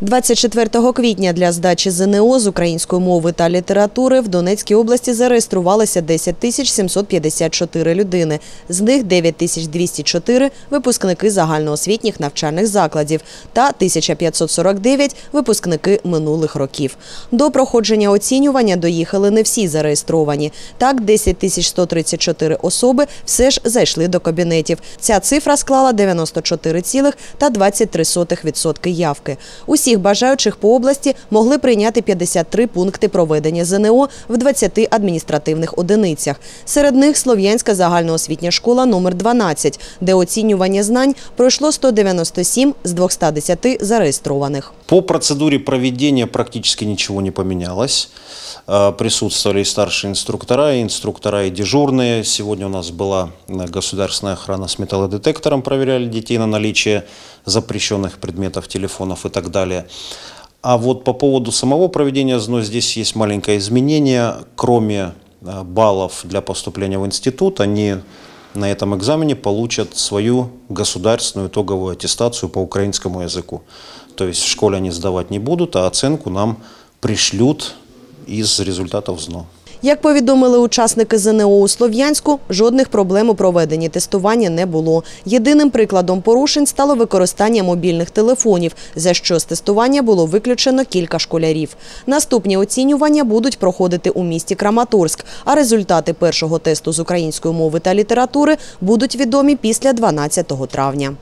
24 квітня для здачі ЗНО з української мови та літератури в Донецькій області зареєструвалося 10 тисяч 754 людини. З них 9 тисяч 204 – випускники загальноосвітніх навчальних закладів та 1549 – випускники минулих років. До проходження оцінювання доїхали не всі зареєстровані. Так, 10 тисяч 134 особи все ж зайшли до кабінетів. Ця цифра склала 94,23% явки. Усіх бажаючих по області могли прийняти 53 пункти проведення ЗНО в 20 адміністративних одиницях. Серед них Слов'янська загальноосвітня школа номер 12, де оцінювання знань пройшло 197 з 210 зареєстрованих. По процедуре проведения практически ничего не поменялось. Э, Присутствовали и старшие инструктора, и инструктора, и дежурные. Сегодня у нас была э, государственная охрана с металлодетектором, проверяли детей на наличие запрещенных предметов, телефонов и так далее. А вот по поводу самого проведения ЗНО здесь есть маленькое изменение. Кроме э, баллов для поступления в институт, они на этом экзамене получат свою государственную итоговую аттестацию по украинскому языку. То есть в школе они сдавать не будут, а оценку нам пришлют из результатов ЗНО. Як повідомили учасники ЗНО у Слов'янську, жодних проблем у проведенні тестування не було. Єдиним прикладом порушень стало використання мобільних телефонів, за що з тестування було виключено кілька школярів. Наступні оцінювання будуть проходити у місті Краматорськ, а результати першого тесту з української мови та літератури будуть відомі після 12 травня.